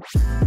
Bye.